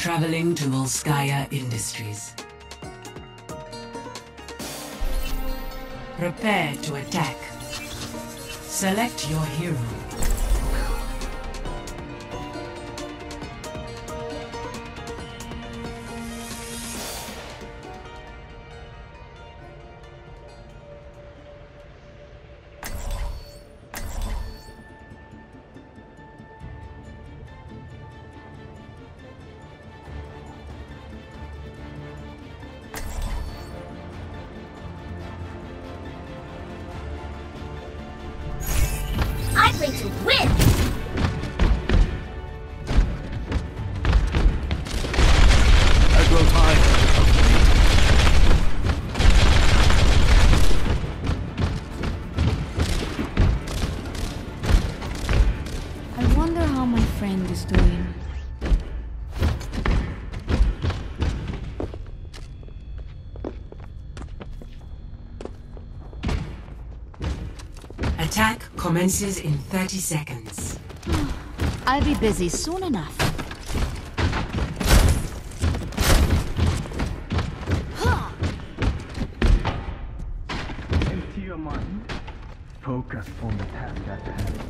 Traveling to Volskaya Industries. Prepare to attack. Select your hero. commences in 30 seconds. I'll be busy soon enough. Empty your mind. Focus on the task at hand.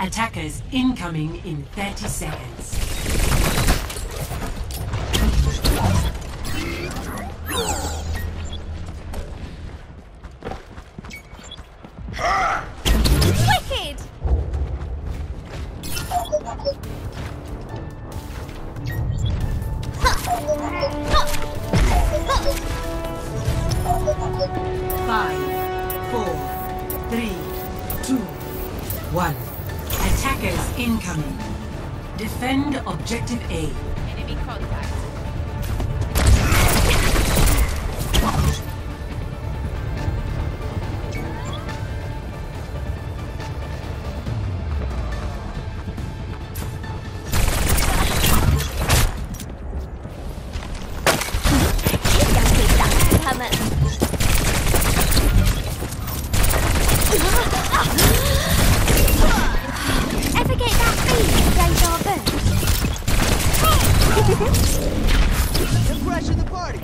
Attackers incoming in 30 seconds. They're crashing the party.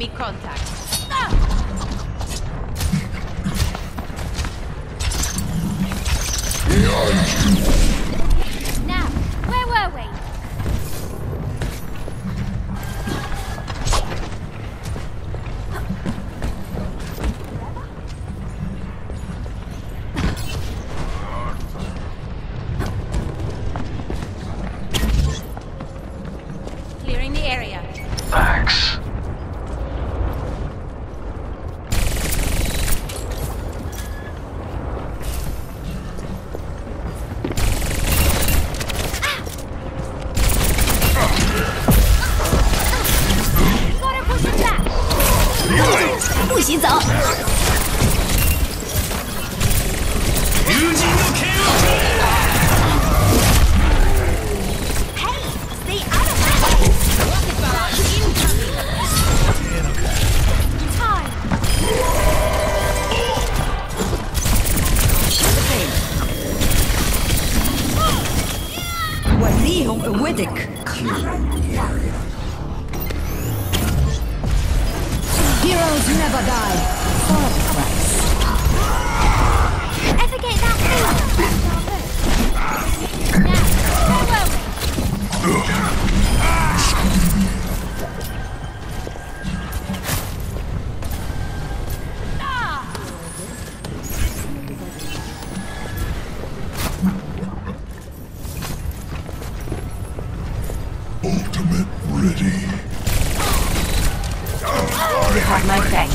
Enemy contact. have my thanks.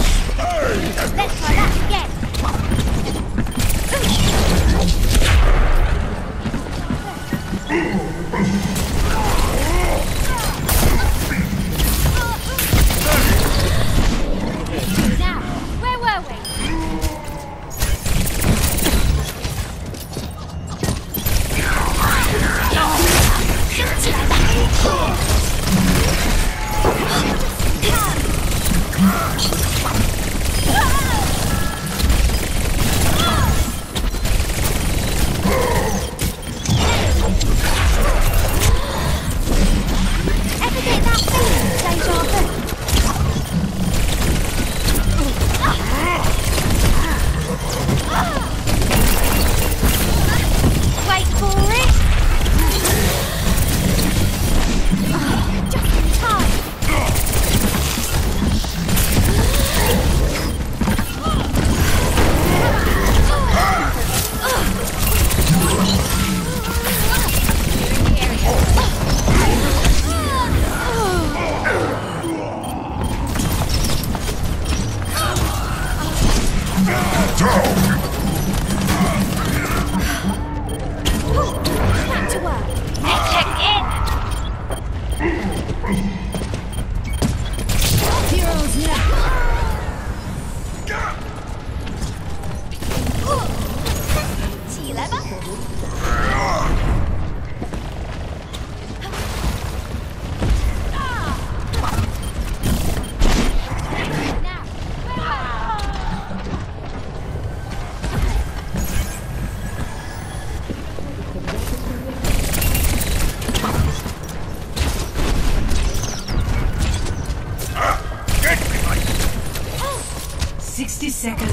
Let's try that again. Ooh. second.